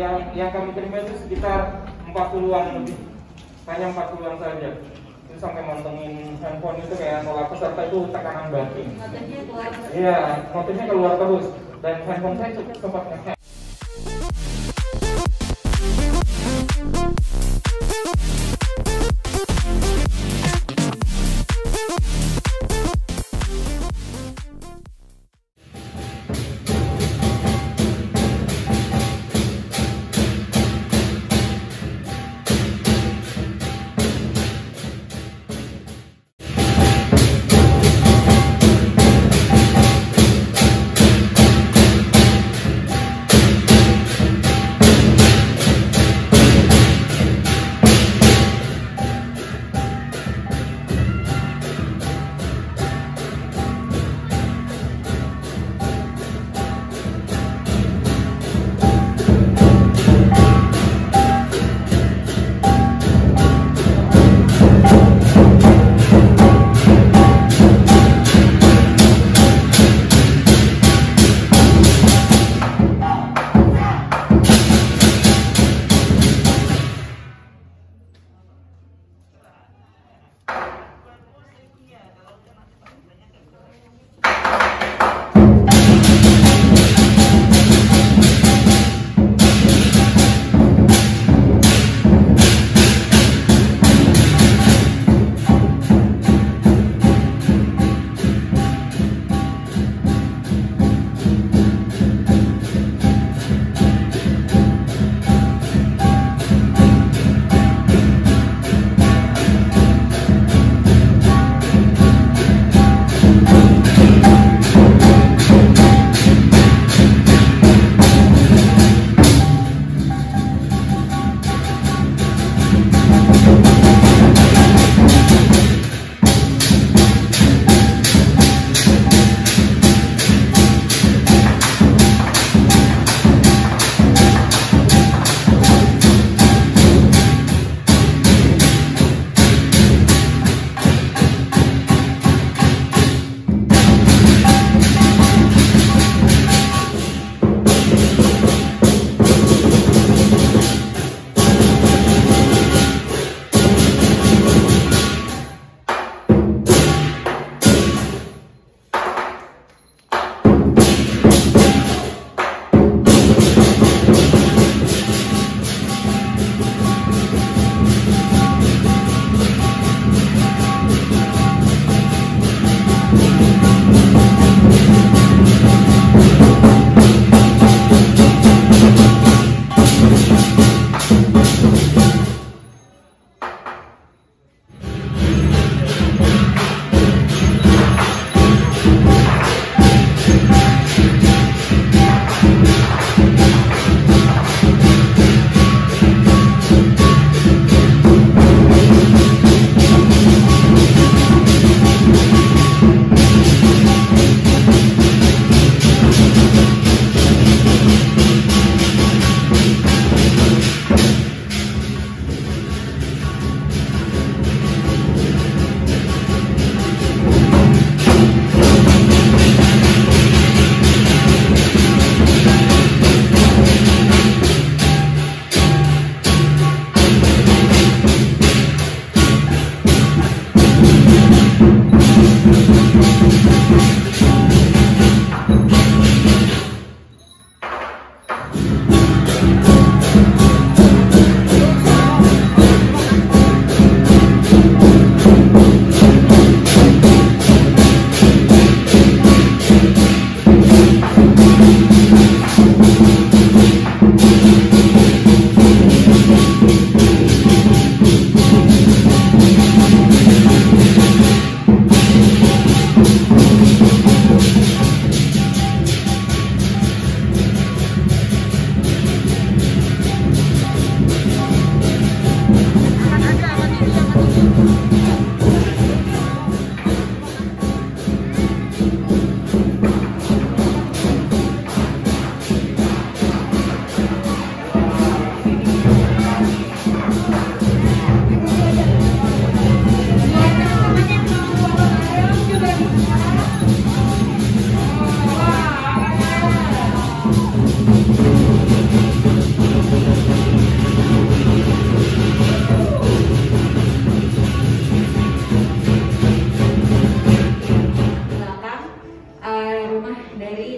Yang yang kami terima itu sekitar 40-an lebih. Hanya 40-an saja. Itu sampai mantengin handphone itu kayak nolak peserta itu tekanan batin. Motifnya keluar Iya, motifnya keluar terus. Dan handphone saya cukup sempat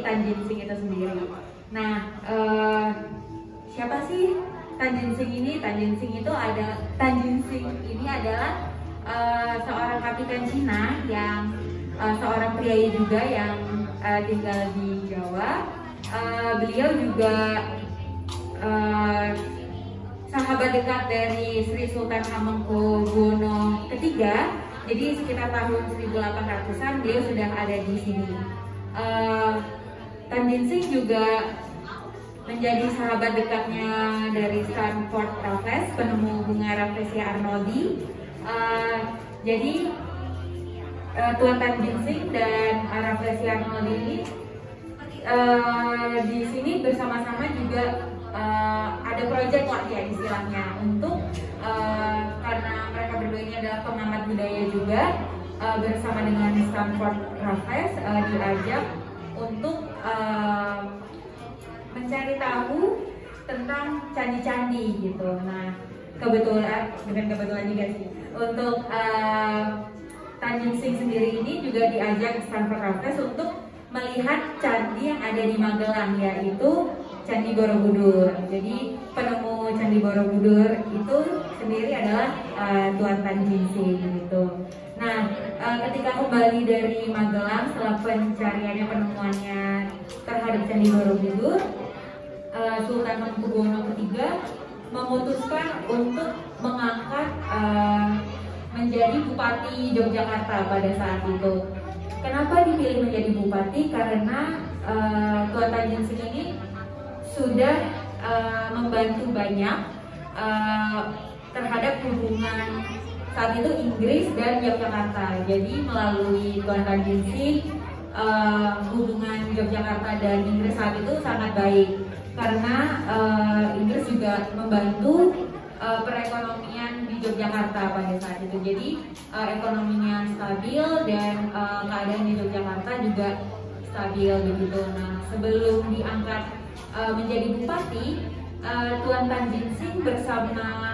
Tanjinsing itu sendiri. Nah, uh, siapa sih Tanjinsing ini? Tanjinsing itu ada Tanjinsing ini adalah uh, seorang kapitan Cina yang uh, seorang pria juga yang uh, tinggal di Jawa. Uh, beliau juga uh, sahabat dekat dari Sri Sultan Hamengkubuwono ketiga. Jadi sekitar tahun 1800-an beliau sudah ada di sini. Uh, Tan Sing juga menjadi sahabat dekatnya dari Stanford Raffles, penemu bunga Rafflesia arnoldi. Uh, jadi uh, Tuan Tan Sing dan Rafflesia arnoldi ini uh, di sini bersama-sama juga uh, ada proyek lah ya istilahnya untuk uh, karena mereka berdua ini adalah pengamat budaya juga uh, bersama dengan Stanford Raffles uh, diajak untuk mencari tahu tentang candi-candi gitu. Nah kebetulan dengan kebetulan juga sih untuk uh, Tanjung Sing sendiri ini juga diajak Stanford Raffles untuk melihat candi yang ada di Magelang yaitu Candi Borobudur. Jadi penemu Candi Borobudur itu sendiri adalah uh, Tuan Tanjingsi gitu. Nah, uh, ketika kembali dari Magelang setelah pencariannya penemuannya terhadap Candi Borobudur, uh, Sultan Hamengkubuwono III memutuskan untuk mengangkat uh, menjadi Bupati Yogyakarta pada saat itu. Kenapa dipilih menjadi bupati? Karena uh, Tuan Tanjung ini sudah uh, membantu banyak uh, terhadap hubungan saat itu Inggris dan Yogyakarta. Jadi melalui Tuan Tanjung uh, hubungan Yogyakarta dan Inggris saat itu sangat baik karena uh, Inggris juga membantu uh, perekonomian di Yogyakarta pada saat itu. Jadi uh, ekonominya stabil dan uh, keadaan di Yogyakarta juga stabil begitu. Nah sebelum diangkat uh, menjadi bupati, uh, Tuan Tan Sing bersama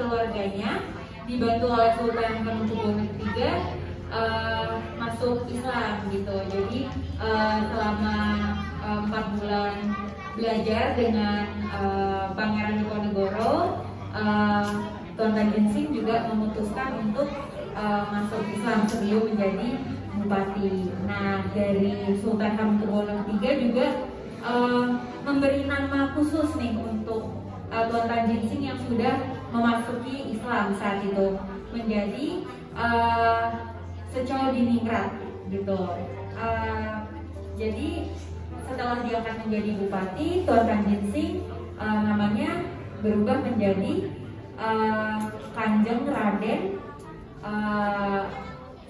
keluarganya dibantu oleh Sultan Hamengkubuwono III uh, masuk Islam gitu. Jadi uh, selama empat uh, bulan belajar dengan uh, Pangeran Diponegoro, uh, Tuan Tan Sing juga memutuskan untuk uh, masuk Islam sebelum menjadi bupati. Nah dari Sultan Hamengkubuwono III juga uh, memberi nama khusus nih untuk uh, Tuan Tanjin Sing yang sudah memasuki Islam saat itu menjadi uh, Secol Diningrat gitu. Uh, jadi setelah diangkat menjadi bupati, Tuan Tanjin Sing uh, namanya berubah menjadi uh, Kanjeng Raden uh,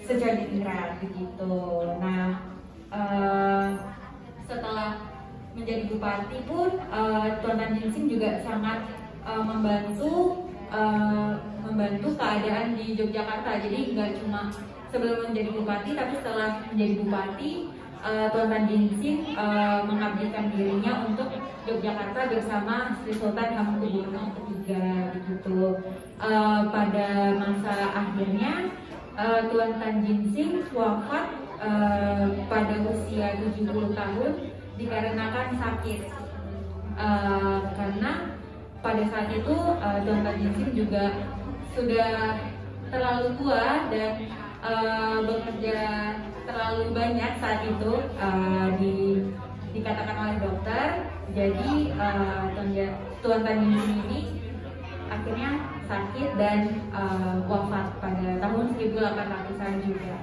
Secol Diningrat begitu. Nah, uh, setelah menjadi bupati pun uh, Tuan Tan Jinsing juga sangat membantu uh, membantu keadaan di Yogyakarta. Jadi nggak cuma sebelum menjadi bupati, tapi setelah menjadi bupati, uh, Tuan Tan uh, mengabdikan dirinya untuk Yogyakarta bersama Sri Sultan Hamengkubuwono III begitu. Uh, pada masa akhirnya uh, Tuan Tan wafat uh, pada usia 70 tahun dikarenakan sakit uh, karena pada saat itu uh, Tuan Tajisin juga sudah terlalu tua dan uh, bekerja terlalu banyak saat itu uh, di dikatakan oleh dokter jadi uh, Tuan Tajisin ini akhirnya sakit dan uh, wafat pada tahun 1800-an juga.